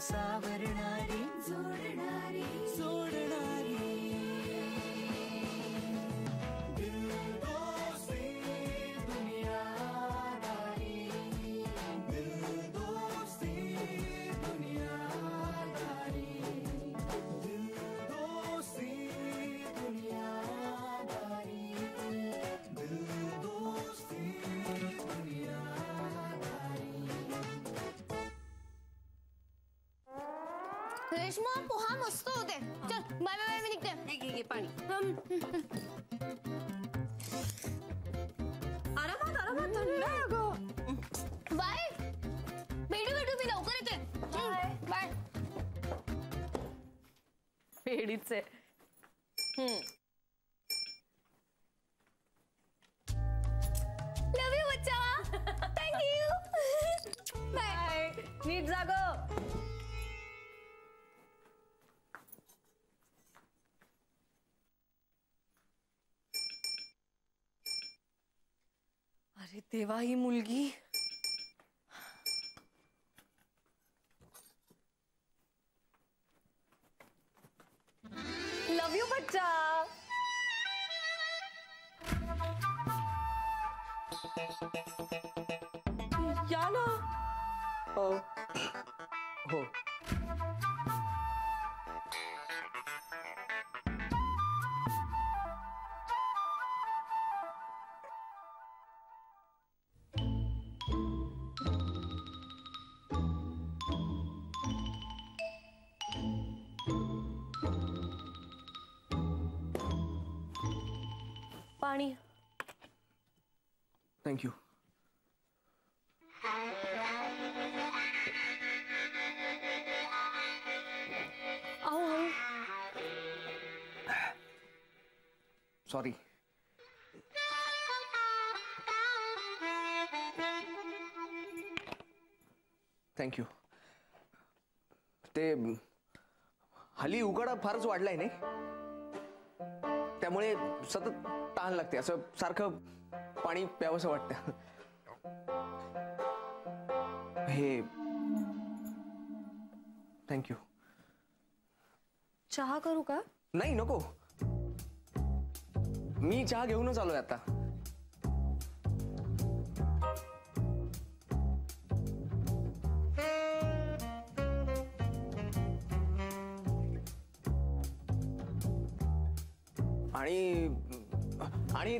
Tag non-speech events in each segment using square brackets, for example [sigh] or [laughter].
さ रेशमा पोहा मस्त होते चल बाय बाय बाय मी निघते हे घे घे पाणी आरामात आरामात थंड आहे अगं बाय भेटू भेटू मी लवकर येते बाय पेढीच आहे लव यू बच्चा थँक्यू बाय नीट जाग अरे देवा ही मुलगी। लव यू बच्चा। याना। हो पाणी. थँक्यू. सॉरी थँक्यू ते हल्ली उकाडा फारच वाढलाय नाही? त्यामुळे सतत तहान लागते. असं सारखं पाणी प्यावंसं वाटतं. हे. थँक्यू चहा करू का? नाही नको. मी चहा घेऊनच आलोय आता.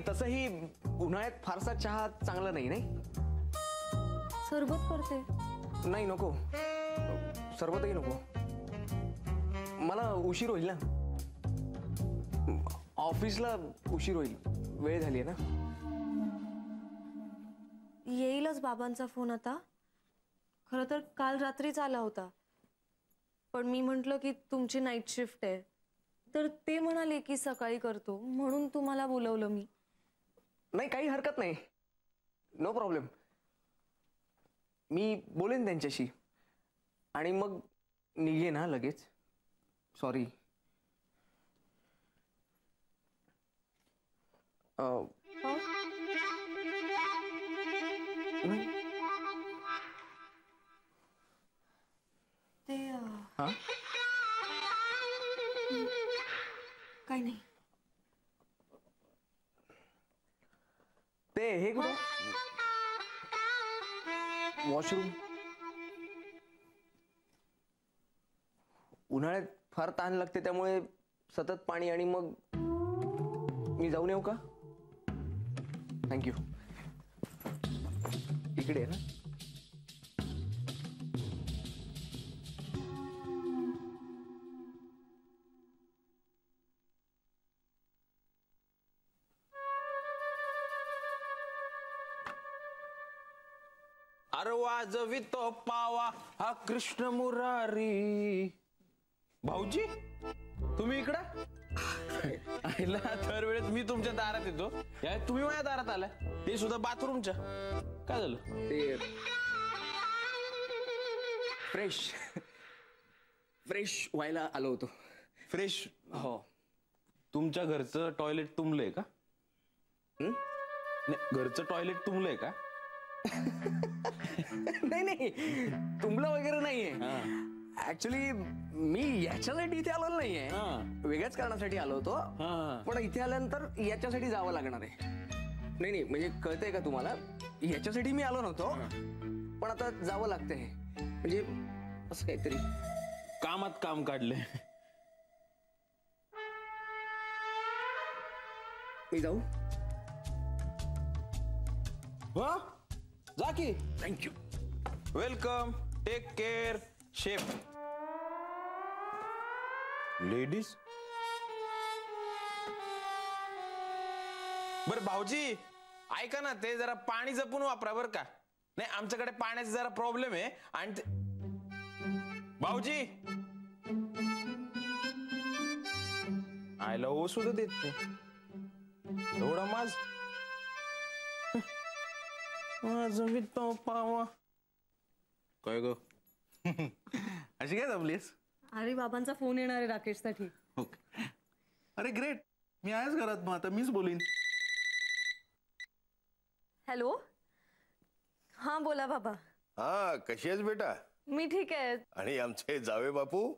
आणि तसंही उन्हाळ्यात फारसा चहा चांगला नाही नाही? सरबत करते. नाही नको. सरबतही नको. मला उशीर होईल ना. ऑफिसला उशीर होईल. वेळ झाली ना? येईलच बाबांचा फोन आता. खरं तर काल रात्रीच आला होता. पण मी म्हंटल की तुमची नाईट शिफ्ट आहे. तर ते म्हणाले की सकाळी करतो. म्हणून तुम्हाला बोलवलं मी. नाही काही हरकत नाही. नो प्रॉब्लेम मी बोलेन त्यांच्याशी. आणि मग निघे ना लगेच. सॉरी ते हे वॉशरूम उन्हाळ्यात फार ताण लागते त्यामुळे सतत पाणी आणि मग मी जाऊन येऊ का? थँक्यू इकडे आहे ना. अरे वाजवितो पावा हा कृष्ण मुरारी. भाऊजी तुम्ही इकडं? आईला दर वेळेस मी तुमच्या दारात येतो. या तुम्ही माझ्या दारात आलाय. ते सुद्धा बाथरूमच्या. काय झालं? ते फ्रेश. फ्रेश व्हायला आलो होतो. फ्रेश? हो. तुमच्या घरचं टॉयलेट तुंबलंय का? हं? नाही घरचं टॉयलेट तुंबलंय का? [laughs] नाही नाही. तुंबलं वगैरे नाहीये. ऍक्च्युली मी याच्यासाठी इथे आलो नाहीये. हा. वेगळ्याच कारणासाठी आलो होतो. पण इथे आल्यानंतर याच्यासाठी जावं लागणार आहे. नाही नाही. म्हणजे कळतंय का तुम्हाला? याच्यासाठी मी आलो नव्हतो. पण आता जावं लागतंय. म्हणजे असं काहीतरी. कामात काम काढले. मी जाऊ? हा जा की thank you welcome take care chef ladies बर भाऊजी ऐका ना ते जरा पाणी जपून वापरा बर का. नाही आमच्याकडे पाण्याचा जरा प्रॉब्लेम आहे आणि ते- भाऊजी. आयला ओ सुद्धा देत नाही. एवढा माझ माझं वितो पावा काय ग? [laughs] अशी काय जमलीस? अरे बाबांचा फोन येणार आहे राकेशसाठी. ओके अरे ग्रेट मी आहेच घरात मग आता मीच बोलीन. हॅलो हा बोला बाबा. हा कशी आहेस बेटा? मी ठीक आहे. आणि आमचे जावे बापू?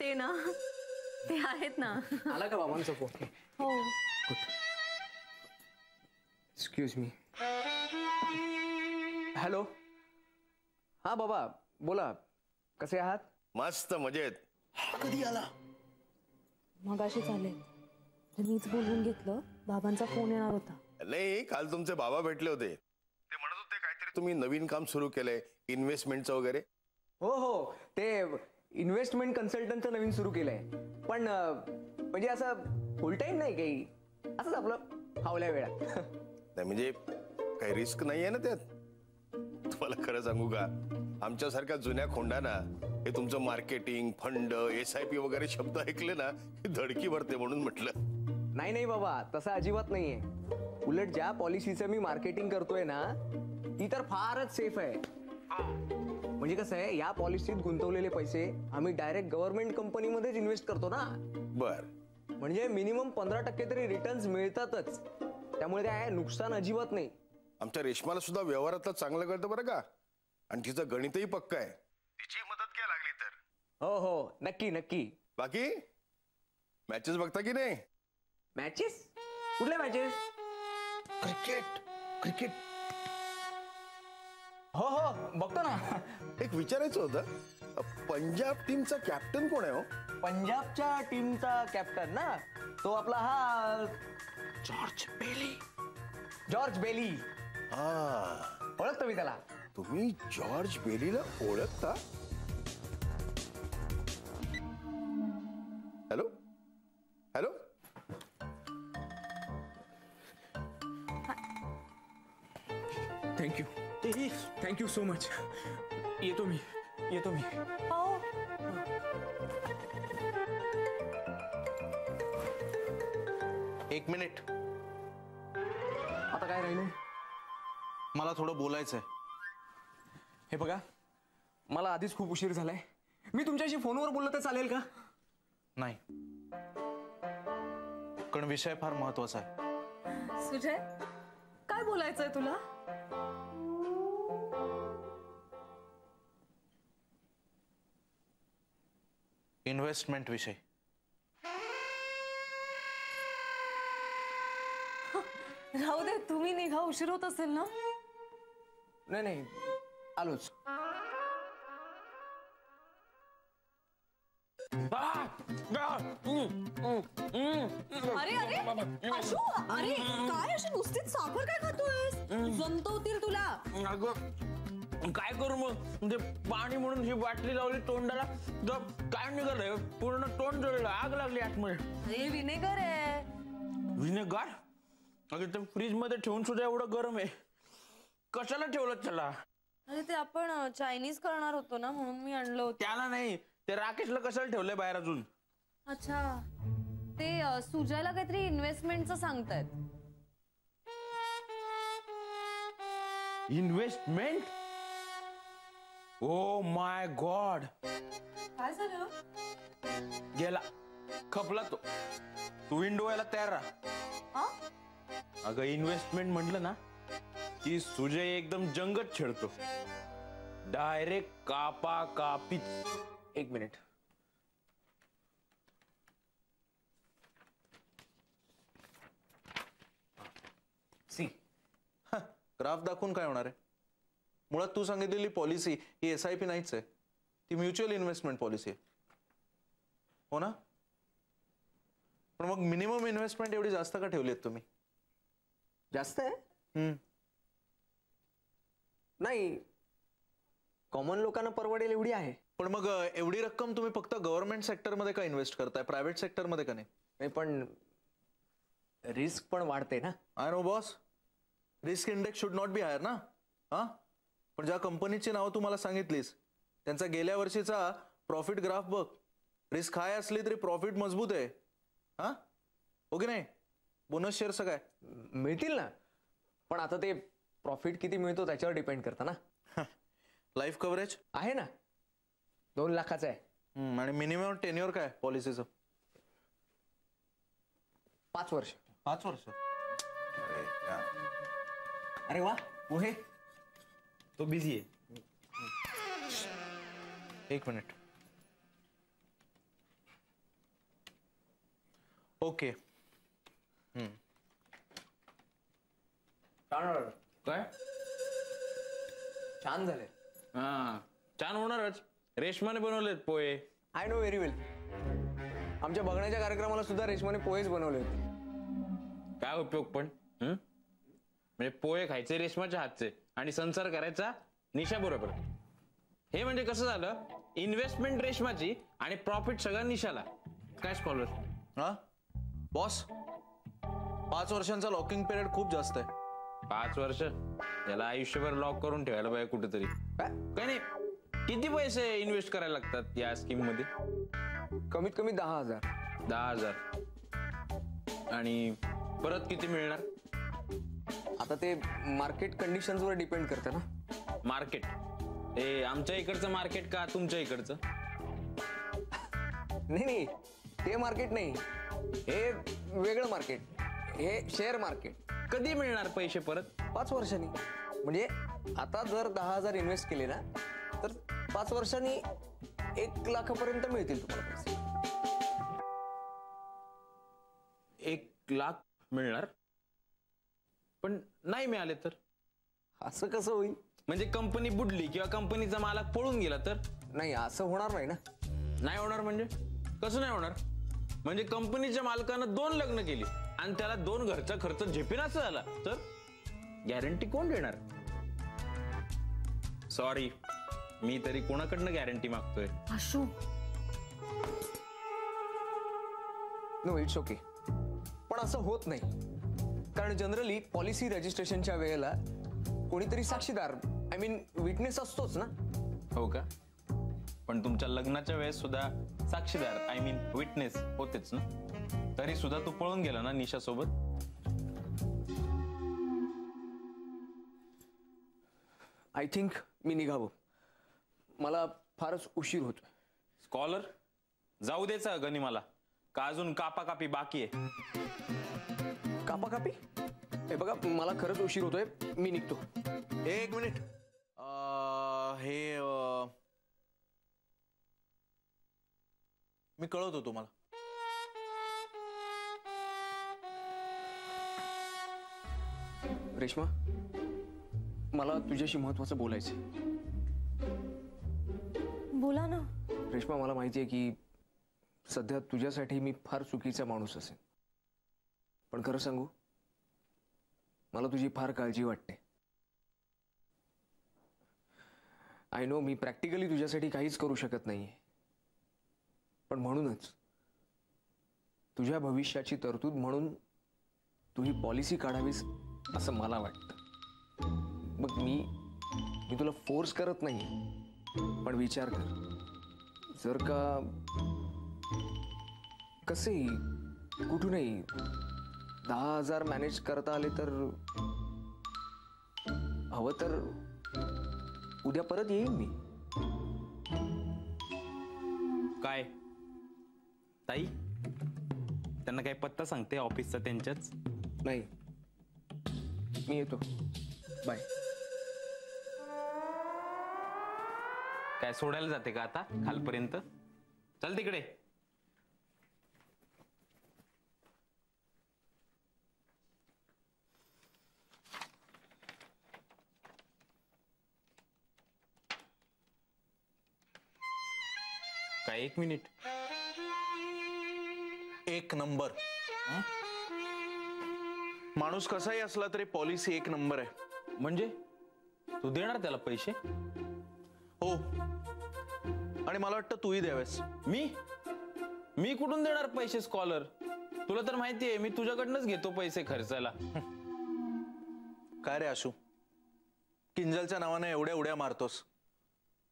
ते ना ते आहेत ना. आला का बाबांचा फोन हो. Excuse me hello. हा बाबा बोला. कसे आहात? मस्त मजेत. कधी आला? मगाशी चालेल. मीच बोलवून घेतलं बाबांचा फोन येणार होता. नाही काल तुमचे बाबा भेटले होते. ते म्हणत होते काहीतरी तुम्ही नवीन काम सुरू केलंय इन्व्हेस्टमेंटचं वगैरे. हो हो. ते इन्व्हेस्टमेंट कन्सल्टंटचं नवीन सुरू केलंय. पण म्हणजे असं फुल टाइम नाही काही. असंच आपलं फावल्या वेळात. [laughs] नाही म्हणजे काही रिस्क नाही आहे ना त्यात? तुम्हाला खरं सांगू का? आमच्यासारख्या जुन्या खोंडाना हे तुमचं marketing fund S I P वगैरे शब्द ऐकले ना की धडकी भरते म्हणून म्हटलं. नाही नाही बाबा तसं अजिबात नाहीये. उलट ज्या पॉलिसीचं मी मार्केटिंग करतोय ना ती तर फारच सेफ आहे. म्हणजे कसं आहे या पॉलिसीत गुंतवलेले पैसे आम्ही डायरेक्ट गव्हर्नमेंट कंपनीमध्येच इन्व्हेस्ट करतो ना. बर. म्हणजे मिनिमम पंधरा टक्के तरी रिटर्न्स मिळतातच. त्यामुळे काय नुकसान अजिबात नाही. आमच्या रेशमाला सुद्धा व्यवहारातलं चांगलं कळतं बरं का? आणि तिचं गणितही पक्क आहे. तिची मदत घ्या लागली तर. हो हो. नक्की नक्की. बाकी? मॅचेस बघता की नाही? मॅचेस कुठल्या मॅचेस क्रिकेट क्रिकेट हो हो. बघतो ना. एक विचारायचं होतं. पंजाब टीमचा कॅप्टन कोण आहे हो? पंजाबच्या टीमचा कॅप्टन ना? तो आपला हा जॉर्ज बेली जॉर्ज बेली हा। ओळखतो मी त्याला. तुम्ही जॉर्ज बेलीला ओळखता? Hello? Hello? Thank you thank you so much येतो मी. येतो मी. एक मिनिट. आता काय राहिलंय? मला थोडं बोलायचंय. हे बघा मला आधीच खूप उशीर झालाय. मी तुमच्याशी फोनवर बोललं तर चालेल का? नाही. कारण विषय फार महत्त्वाचा आहे. सुजय काय बोलायचंय तुला? इन्व्हेस्टमेंट विषय. राहू दे तुम्ही निघा उशीर होत असेल ना? नाही नाही. आलोच. अरे अरे अशू अरे काय अशी नुसतीच साखर काय खातोयस? जमतवतील तुला. अगं काय करू मग? ते पाणी म्हणून ही बाटली लावली तोंडाला तर काय निघालंय पूर्ण तोंड जळलं आग लागली आतमध्ये. अरे विनेगर आहे. विनेगार? अगं ते फ्रीजमध्ये ठेवून सुद्धा एवढं गरम आहे. कशाला ठेवलं त्याला? अरे ते आपण चायनीज करणार होतो ना म्हणून मी आणलं होतं. त्याला नाही ते राकेशला कशाला ठेवलंय बाहेर अजून? अच्छा. ते अ, सुजयला काहीतरी इन्व्हेस्टमेंटचं सांगतायत. इन्व्हेस्टमेंट ओ माय गॉड काय झालं? गेला. खपला तो. तू विंडो यायला तयार राहा. हा? अगं इन्व्हेस्टमेंट म्हटलं ना की सुजय एकदम जंगत छेडतो. डायरेक्ट कापा कापीच एक मिनिट. सी. ग्राफ दाखवून काय होणार आहे? मुळात तू सांगितलेली पॉलिसी ही एस आय पी नाहीच आहे. ती म्युच्युअल इन्व्हेस्टमेंट पॉलिसी आहे. हो ना? पण मग मिनिमम इन्व्हेस्टमेंट एवढी जास्त का ठेवली आहेत तुम्ही? जास्त आहे. नाही कॉमन लोकांना परवडेल एवढी आहे. पण मग एवढी रक्कम तुम्ही फक्त गव्हर्नमेंट सेक्टरमध्ये का इन्व्हेस्ट करताय? प्रायव्हेट सेक्टरमध्ये का नाही? नाही पण रिस्क पण वाढते ना. I know boss risk index should not be higher ना? हा? पण ज्या कंपनीची नावं तुम्हाला सांगितलीस त्यांचा गेल्या वर्षीचा प्रॉफिट ग्राफ बघ. रिस्क हाय असली तरी प्रॉफिट मजबूत आहे. हा? हो की नाही? बोनस शेअरचं काय? मिळतील ना. पण आता ते प्रॉफिट किती मिळतो त्याच्यावर डिपेंड करतं ना. [laughs] लाईफ कव्हरेज आहे ना. दोन लाखाचं आहे. आणि मिनिमम टेन्युअर काय पॉलिसीचं पाच वर्ष. पाच वर्ष? अरे वा. पोहे तो बिझी आहे. एक मिनिट ओके काय? छान झाले. हा छान होणारच. रेशमाने बनवलेत पोहे. आय नो व्हेरी वेल आमच्या बघण्याच्या कार्यक्रमाला सुद्धा रेशमाने पोहेच बनवले होते. काय उपयोग पण? हं? म्हणजे पोहे खायचे रेशमाच्या हातचे आणि संसार करायचा निशा बरोबर. हे म्हणजे कसं झालं? इन्व्हेस्टमेंट रेशमाची आणि प्रॉफिट सगळा निशाला. काय स्कॉलर हा? बॉस पाच वर्षांचा लॉकिंग पिरियड खूप जास्त आहे. पाच वर्ष याला आयुष्यभर लॉक करून ठेवायला पाहिजे कुठेतरी. काय? नाही. किती पैसे इन्व्हेस्ट करायला लागतात या स्कीममध्ये? कमीत कमी दहा हजार. दहा हजार. आणि परत किती मिळणार? आता ते मार्केट कंडिशन्सवर डिपेंड करतं ना. मार्केट हे आमच्या इकडचं मार्केट का तुमच्या इकडचं? नाही नाही. ते मार्केट नाही. हे वेगळं मार्केट हे शेअर मार्केट कधी मिळणार पैसे परत? पाच वर्षांनी. म्हणजे आता जर दहा हजार इन्व्हेस्ट केले ना तर पाच वर्षांनी एक लाखापर्यंत मिळतील तुम्हाला पैसे. एक लाख मिळणार? पण नाही मिळाले तर? असं कसं होईल? म्हणजे कंपनी बुडली किंवा कंपनीचा मालक पळून गेला तर? नाही असं होणार नाही ना. नाही होणार म्हणजे? कसं नाही होणार? म्हणजे कंपनीच्या मालकानं दोन लग्न केली. आणि त्याला दोन घरचा खर्च झेपिनाचा झाला. तर? गॅरंटी कोण देणार? सॉरी मी तरी कोणाकडनं गॅरंटी मागतोय? आशू नो इट्स ओके पण असं होत नाही. कारण जनरली पॉलिसी रजिस्ट्रेशनच्या वेळेला कोणीतरी साक्षीदार आय मीन विटनेस असतोच ना? हो का? पण तुमच्या लग्नाच्या वेळेस सुद्धा साक्षीदार आय मीन विटनेस होतेच ना? तरी सुद्धा तू पळून गेला ना निशा सोबत आय थिंक मी निघावं. मला फारच उशीर होतोय. स्कॉलर जाऊ द्यायचा गणी मला. का अजून कापा कापी बाकी आहे? कापा कापी हे बघा मला खरंच उशीर होतोय. मी निघतो. एक मिनिट. अं, हे मी कळवतो तुम्हाला. रेश्मा मला तुझ्याशी महत्वाचं बोलायचं बोला ना. रेश्मा मला माहिती आहे की सध्या तुझ्यासाठी मी फार चुकीचा माणूस असेल पण खरं सांगू मला तुझी फार काळजी वाटते. आय नो मी प्रॅक्टिकली तुझ्यासाठी काहीच करू शकत नाहीये. पण म्हणूनच तुझ्या भविष्याची तरतूद म्हणून तू ही पॉलिसी काढावीस असं मला वाटतं. मग मी मी तुला फोर्स करत नाही पण विचार कर. जर का कसेही कुठूनही दहा हजार मॅनेज करता आले तर हवं तर उद्या परत येईन मी. काय? ताई? त्यांना काय पत्ता सांगते ऑफिसचा त्यांच्याच? नाही. मी येतो. बाय काय सोडायला जाते का आता? खालपर्यंत? चल तिकडे. काय एक मिनिट. एक नंबर. माणूस कसाही असला तरी पॉलिसी एक नंबर आहे. म्हणजे? तू देणार त्याला पैसे? हो. आणि मला वाटतं तूही द्यावेस. मी? मी कुठून देणार पैसे स्कॉलर तुला तर माहिती आहे मी तुझ्याकडनंच घेतो पैसे खर्चायला. काय रे आशू? किंजलच्या नावाने एवढ्या उड्या मारतोस.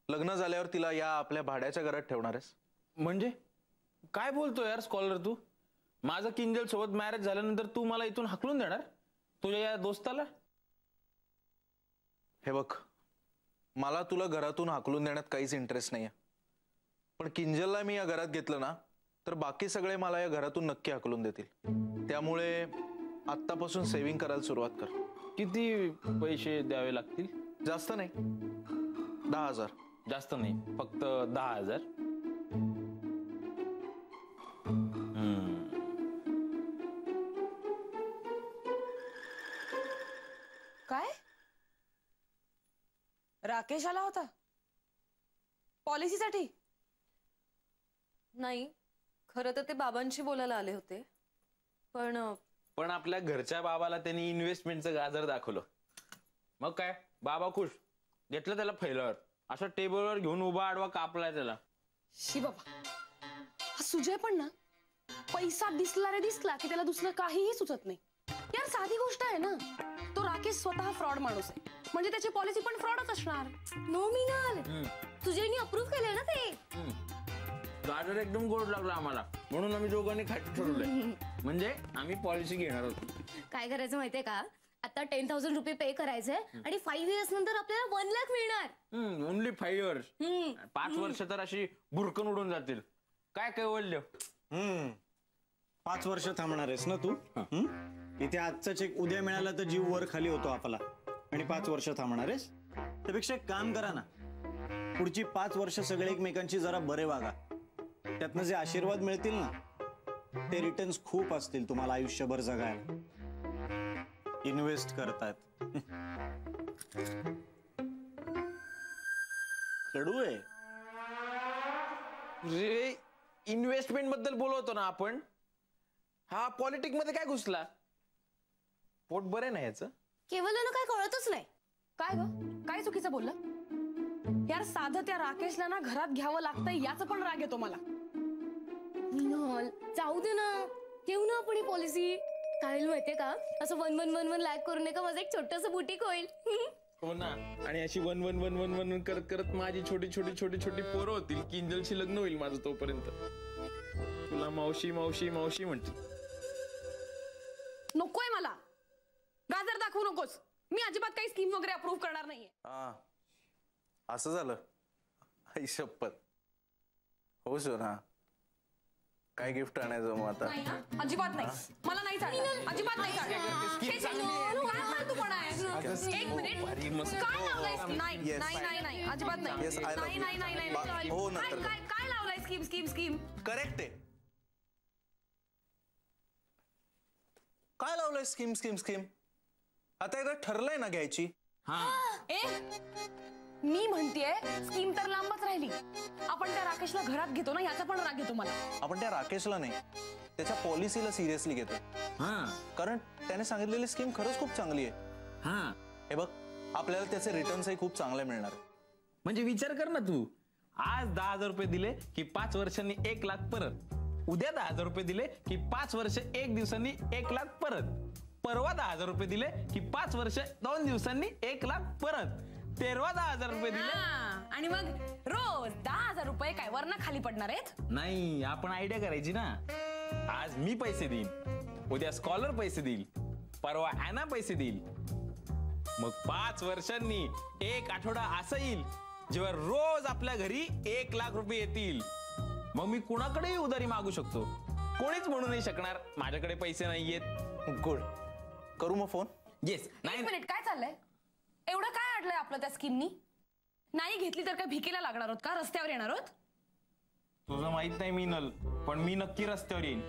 लग्न झाल्यावर तिला या आपल्या भाड्याच्या घरात ठेवणार आहेस. म्हणजे? काय बोलतो यार स्कॉलर तू? माझं किंजल सोबत मॅरेज झाल्यानंतर तू मला इथून हाकलून देणार? तुझ्या या दोस्ताला? हे बघ मला तुला घरातून हाकलून देण्यात काहीच इंटरेस्ट नाहीये. पण किंजलला मी या घरात घेतलं ना तर बाकी सगळे मला या घरातून नक्की हाकलून देतील. त्यामुळे आत्तापासून सेव्हिंग करायला सुरुवात कर. किती पैसे द्यावे लागतील? जास्त नाही. दहा हजार. जास्त नाही फक्त दहा हजार. राकेश आला होता? पॉलिसीसाठी? नाही. खरं तर ते बाबांशी बोलायला आले होते. पण अं, पण आपल्या घरच्या बाबाला त्यांनी इन्व्हेस्टमेंटचं गाजर दाखवलं. मग काय? बाबा खुश. घेतलं त्याला फैलावर. असं टेबलवर घेऊन उभा आडवा कापलाय त्याला. शी बाबा. हा सुजय पण ना पैसा दिसला रे दिसला की त्याला दुसरं काहीही सुचत नाही. यार साधी गोष्ट आहे ना. तो राकेश स्वतः फ्रॉड माणूस आहे. म्हणजे त्याची पॉलिसी पण फ्रॉडच असणार. नॉमिनल तुझ्यानी अप्रूव्ह केलंय ना ते? गाजर एकदम गोड लागला आम्हाला. म्हणून आम्ही दोघांनी खाट ठरवलंय. [laughs] म्हणजे आम्ही पॉलिसी घेणार होतो काय करायचं माहितीये का? आता टेन थाउजंड रुपये पे करायचे आणि फाईव्ह इयर्स नंतर आपल्याला वन लाख मिळणार. Only five years. पाच वर्ष तर अशी भुरकन उडून जातील. काय कैवल्य हम्म. पाच वर्ष थांबणार आहेस ना तू? हम्म? इथे आजचा चेक उद्या मिळाला तर जीव वर खाली होतो आपला. आणि पाच वर्ष थांबणार आहेस? त्यापेक्षा एक काम करा ना. पुढची पाच वर्ष सगळे एकमेकांची जरा बरे वागा. त्यातनं जे आशीर्वाद मिळतील ना ते रिटर्न्स खूप असतील तुम्हाला आयुष्यभर जगायला. इन्व्हेस्ट करतात कडू आहे. रे इन्व्हेस्टमेंटबद्दल बोलवतो ना आपण. हा पॉलिटिकमध्ये काय घुसला? पोट बरे ना याचं? केवळ काय कळतच नाही. काय ग? काय चुकीचं बोललं? यार साधं त्या राकेशला ना घरात घ्यावं लागतंय याच पण राग येतो मला. जाऊ दे ना. ठेवू ना आपण ही पॉलिसी काय माहितीये का? असं one one one one lakh करून का माझं एक छोटस बुटीक होईल. हो ना. आणि अशी one one one one one करत करत माझी छोटी छोटी छोटी छोटी पोरं होतील किंजलशी लग्न होईल माझं तोपर्यंत. तुला मावशी मावशी मावशी म्हणते. नकोय मला. दाखवू नकोस मी अजिबात काही स्कीम वगैरे अप्रूव्ह करणार नाहीये. हा. असं झालं. आई शपथ हो ना. काय गिफ्ट आणायचं मग आता? नाही ना? अजिबात नाही. मला नाही चालणार. अजिबात नाही हे चालणार. काय फालतूपणा आहे? एक मिनिट काय लावलंयस नाही Yes. नाही नाही नाही. अजिबात नाही. Yes, I love नाही you. नाही नाही नाही. नाही. हो, काय नंतर. काय काय लावलंय? स्कीम स्कीम स्कीम करेक्ट आहे. काय लावलंय? स्कीम स्कीम स्कीम आता एकदा ठरलंय ना घ्यायची. ए मी म्हणतेय स्कीम तर लांबच राहिली. आपण त्या राकेशला घरात घेतो ना याचा पण राग येतो मला. आपण त्या राकेशला नाही त्याच्या पॉलिसीला सिरियसली घेतो. हा. कारण त्याने सांगितलेली स्कीम खरंच खूप चांगली आहे. हा. हे बघ आपल्याला त्याचे रिटर्न्सही खूप चांगले मिळणार. म्हणजे विचार कर ना तू. आज दहा हजार रुपये दिले की पाच वर्षांनी एक लाख परत. उद्या दहा हजार रुपये दिले की पाच वर्ष एक दिवसांनी एक लाख परत. परवा दहा हजार रुपये दिले की पाच वर्ष दोन दिवसांनी एक लाख परत. तेरवा दहा हजार रुपये दिले. हा, आणि मग रोज दहा हजार रुपये काय वरना खाली पडणार आहेत? नाही आपण आयडिया करायची ना. आज मी पैसे देईन. उद्या स्कॉलर पैसे देईल. परवा अॅना पैसे देईल. मग पाच वर्षांनी एक आठवडा असं येईल जेव्हा रोज आपल्या घरी एक लाख रुपये येतील. मग मी कुणाकडेही उधारी मागू शकतो. कोणीच म्हणू नाही शकणार माझ्याकडे पैसे नाहीयेत. गुड. करू मग फोन? येस एक नाही मिनिट काय चाललंय? एवढं काय अडलंय आपलं त्या स्कीमनी? नाही घेतली तर काय भिकेला लागणार आहोत का? रस्त्यावर येणार आहोत? तुझं माहीत नाही मिनल पण मी नक्की रस्त्यावर येईन.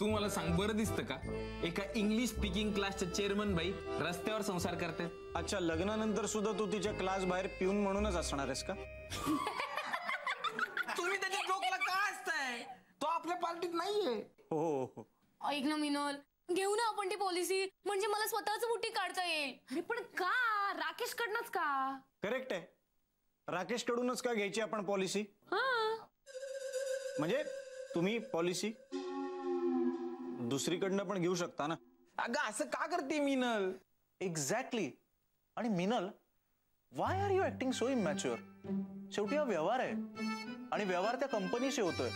तू मला सांग बरं दिसतं का? एका इंग्लिश स्पीकिंग क्लासच्या चेअरमन बाई रस्त्यावर संसार करते. अच्छा लग्नानंतर सुद्धा तू तिच्या क्लास बाहेर पिऊन म्हणूनच असणार आहेस का? [laughs] तुम्ही त्याच्या जोकला का असताय तो आपल्या पार्टीत नाहीये. हो हो हो. ऐक ना मिनल. घेऊ ना आपण ती पॉलिसी म्हणजे मला स्वतःच बुटी काढता येईल. अरे पण का? राकेश कडनंच का? करेक्ट आहे. राकेश कडूनच का घ्यायची आपण पॉलिसी हा. म्हणजे तुम्ही पॉलिसी दुसरीकडनं पण घेऊ शकता ना. अगं असं का करते मिनल? एक्झॅक्टली आणि Minal why are you acting so immature शेवटी हा व्यवहार आहे. आणि व्यवहार त्या कंपनीशी होतोय.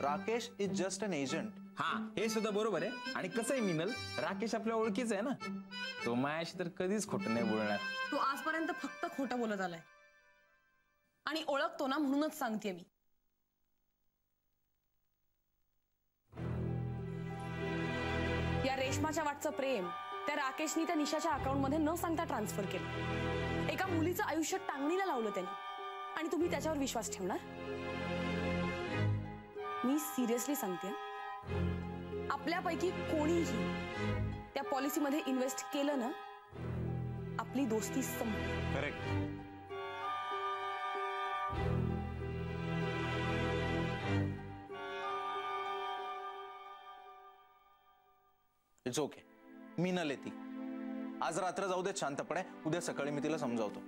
Rakesh is just an agent हा हे सुद्धा बरोबर आहे. आणि कसं आहे मिनल? राकेश आपल्या ओळखीचा आहे ना? तो मायाशी तर कधीच खोटं नाही बोलणार. तू आजपर्यंत फक्त खोटं बोलत आलाय. आणि ओळखतो ना म्हणूनच सांगते मी. या रेशमाच्या वाटचं प्रेम त्या राकेशनी त्या निशाच्या अकाउंटमध्ये न सांगता ट्रान्सफर केलं. एका मुलीचं आयुष्य टांगणीला लावलं त्यांनी. आणि तुम्ही त्याच्यावर विश्वास ठेवणार? मी सिरियसली सांगते आपल्यापैकी कोणीही त्या पॉलिसीमध्ये इन्व्हेस्ट केलं ना आपली दोस्ती संपली. करेक्ट इट्स ओके मी न लेती. आज रात्र जाऊ देत शांतपणे. उद्या सकाळी मी तिला समजावतो.